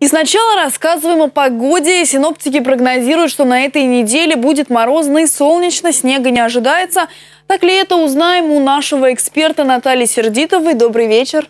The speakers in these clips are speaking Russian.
И сначала рассказываем о погоде. Синоптики прогнозируют, что на этой неделе будет морозно и солнечно, снега не ожидается. Так ли это, узнаем у нашего эксперта Натальи Сердитовой. Добрый вечер.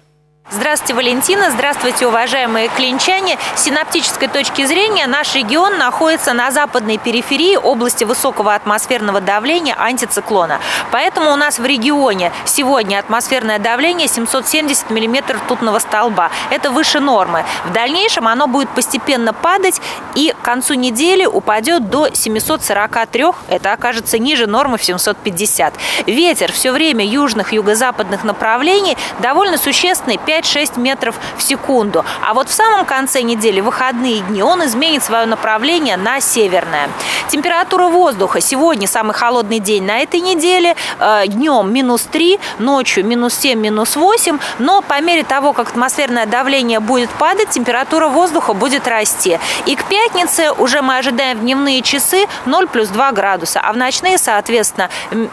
Здравствуйте, Валентина. Здравствуйте, уважаемые клинчане. С синаптической точки зрения наш регион находится на западной периферии области высокого атмосферного давления антициклона. Поэтому у нас в регионе сегодня атмосферное давление 770 миллиметров ртутного столба. Это выше нормы. В дальнейшем оно будет постепенно падать и к концу недели упадет до 743. Это окажется ниже нормы в 750. Ветер все время южных, юго-западных направлений довольно существенный 5 5-6 метров в секунду. А вот в самом конце недели, выходные дни, он изменит свое направление на северное. Температура воздуха сегодня самый холодный день на этой неделе. Э, днем минус 3, ночью минус 7, минус 8. Но по мере того, как атмосферное давление будет падать, температура воздуха будет расти. И к пятнице уже мы ожидаем в дневные часы 0 плюс 2 градуса, а в ночные, соответственно,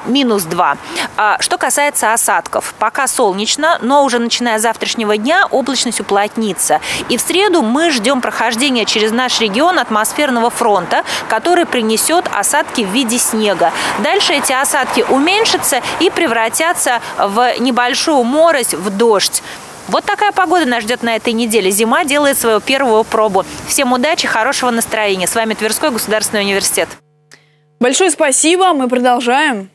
минус 2. А, что касается осадков, пока солнечно, но уже начиная завтрашнего завтрашнего дня облачность уплотнится. И в среду мы ждем прохождения через наш регион атмосферного фронта, который принесет осадки в виде снега. Дальше эти осадки уменьшатся и превратятся в небольшую морось, в дождь. Вот такая погода нас ждет на этой неделе. Зима делает свою первую пробу. Всем удачи, хорошего настроения. С вами Тверской государственный университет. Большое спасибо. Мы продолжаем.